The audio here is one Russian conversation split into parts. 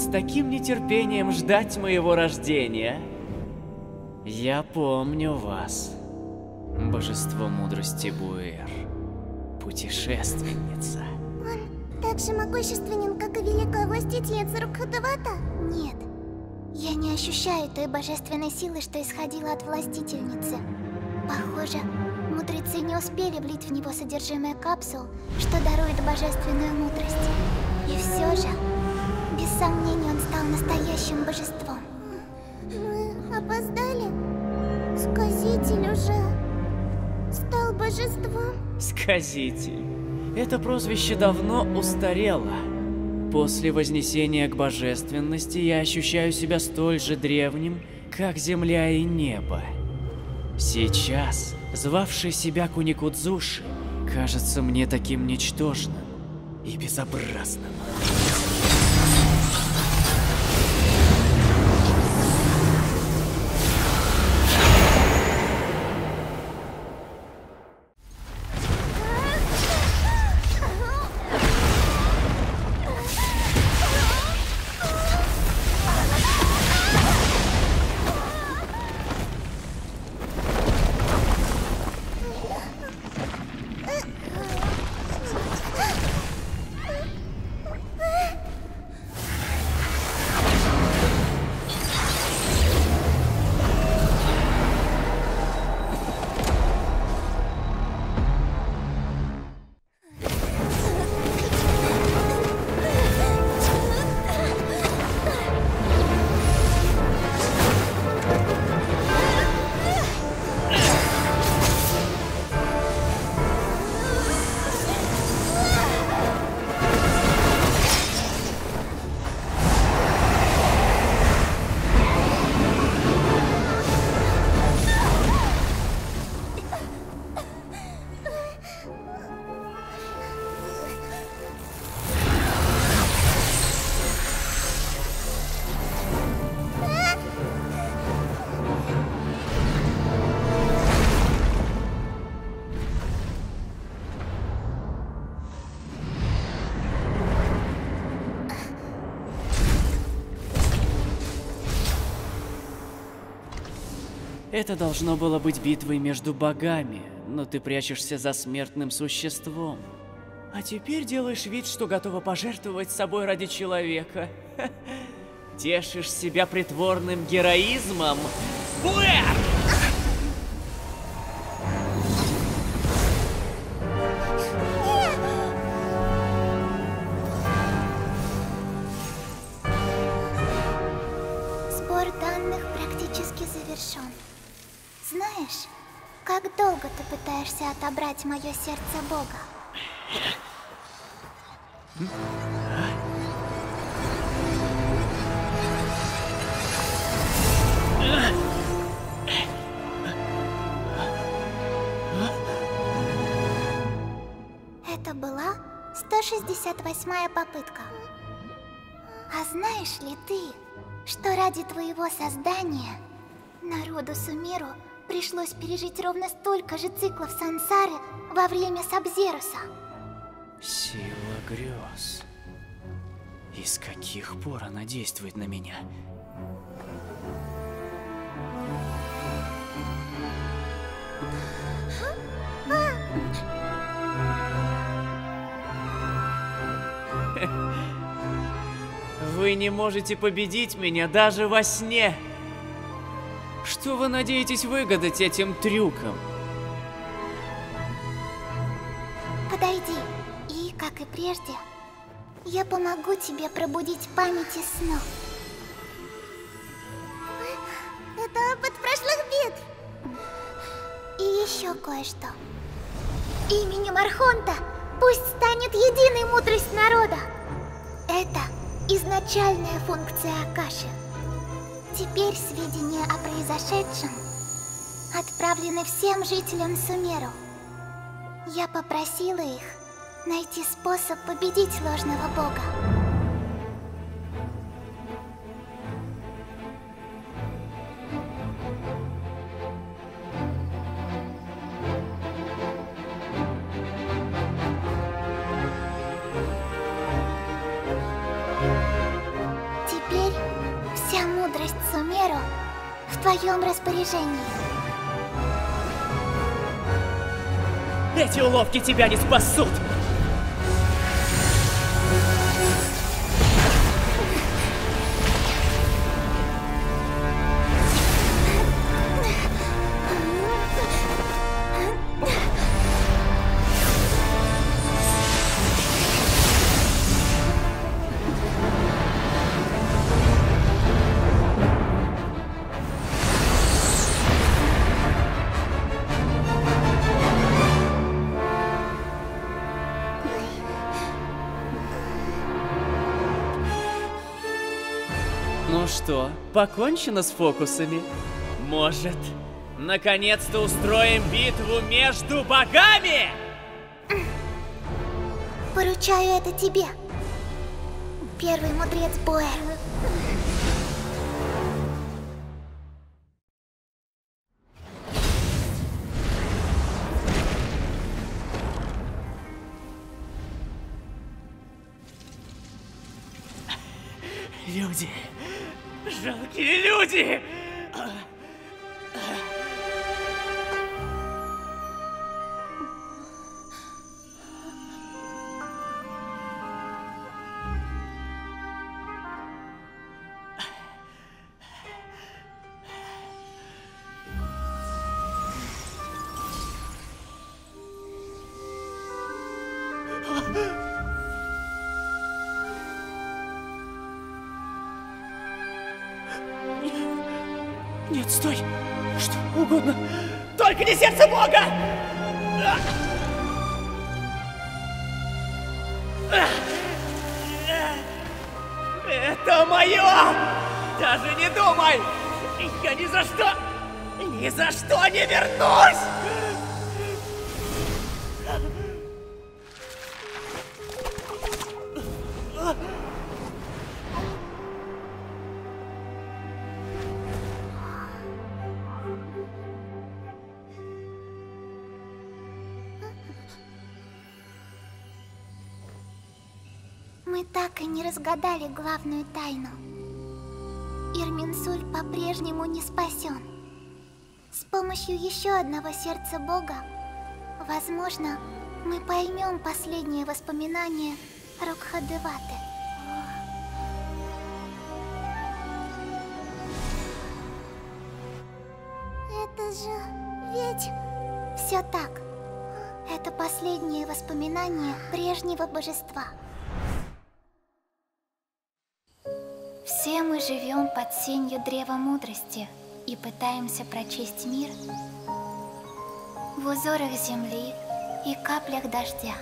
с таким нетерпением ждать моего рождения? Я помню вас, божество мудрости Буэр, путешественница. Он так же могущественен, как и великая властительница Рукхадавата? Нет, я не ощущаю той божественной силы, что исходила от властительницы. Похоже, мудрецы не успели влить в него содержимое капсул, что дарует божественную мудрость. И все же, без сомнения, он стал настоящим божеством. Мы опоздали? Сказитель уже стал божеством? Сказитель. Это прозвище давно устарело. После вознесения к божественности я ощущаю себя столь же древним, как земля и небо. Сейчас, звавший себя Куникудзуши, кажется мне таким ничтожным и безобразным. Это должно было быть битвой между богами, но ты прячешься за смертным существом. А теперь делаешь вид, что готова пожертвовать собой ради человека. Тешишь себя притворным героизмом. Буэр! Сбор данных практически завершен. Знаешь, как долго ты пытаешься отобрать мое сердце Бога? Это была 168-я попытка. А знаешь ли ты, что ради твоего создания народу Сумеру пришлось пережить ровно столько же циклов сансары во время Сабзеруса? Сила грез. И с каких пор она действует на меня? Вы не можете победить меня даже во сне. Что вы надеетесь выгадать этим трюком? Подойди, и, как и прежде, я помогу тебе пробудить память из снов. Это опыт прошлых битв. И еще кое-что. Именем Архонта пусть станет единой мудрость народа. Это изначальная функция Акаши. Теперь сведения о произошедшем отправлены всем жителям Сумеру. Я попросила их найти способ победить ложного бога. В твоем распоряжении. Эти уловки тебя не спасут! Что, покончено с фокусами? Может, наконец-то устроим битву между богами? Поручаю это тебе. Первый мудрец Буэр. Люди. Жалкие люди! Стой! Что угодно, только не сердце Бога! Это мое! Даже не думай! Я ни за что, ни за что не вернусь! Мы так и не разгадали главную тайну. Ирминсуль по-прежнему не спасен. С помощью еще одного сердца Бога, возможно, мы поймем последнее воспоминание Рокхадеваты. Это же ведь... Все так. Это последнее воспоминание прежнего божества. Все мы живем под сенью Древа Мудрости и пытаемся прочесть мир в узорах земли и каплях дождя.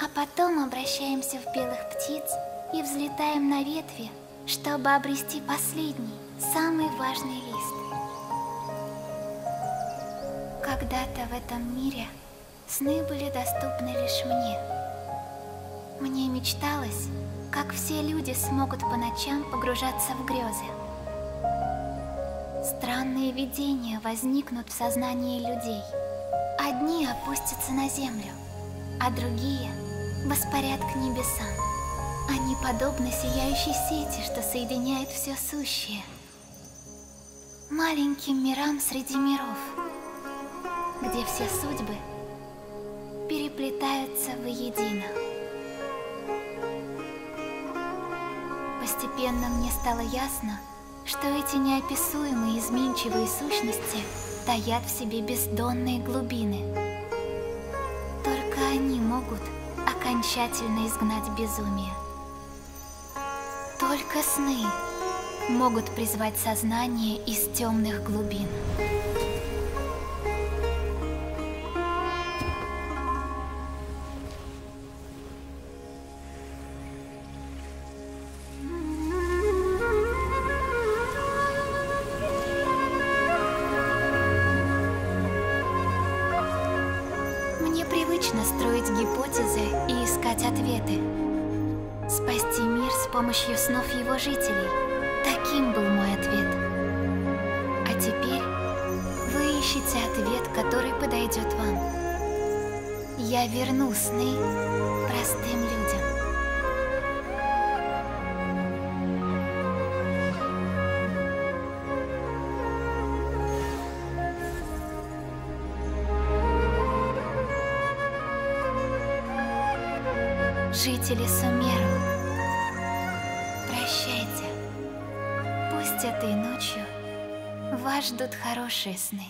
А потом обращаемся в белых птиц и взлетаем на ветви, чтобы обрести последний, самый важный лист. Когда-то в этом мире сны были доступны лишь мне. Мне мечталось, как все люди смогут по ночам погружаться в грезы. Странные видения возникнут в сознании людей. Одни опустятся на землю, а другие воспарят к небесам. Они подобны сияющей сети, что соединяет все сущее. Маленьким мирам среди миров, где все судьбы переплетаются воедино. Постепенно мне стало ясно, что эти неописуемые изменчивые сущности таят в себе бездонные глубины. Только они могут окончательно изгнать безумие. Только сны могут призвать сознание из темных глубин. Гипотезы и искать ответы. Спасти мир с помощью снов его жителей. Таким был мой ответ. А теперь вы ищете ответ, который подойдет вам. Я верну сны простым людям. Жители Сумеру, прощайте. Пусть этой ночью вас ждут хорошие сны.